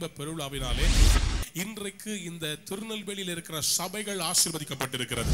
ஆரம்ப பெருவிழாவினாலே இன்றைக்கு இந்த திருநெல்வேலியில் இருக்கிற சபைகள் ஆசிர்வதிக்கப்பட்டிருக்கிறது.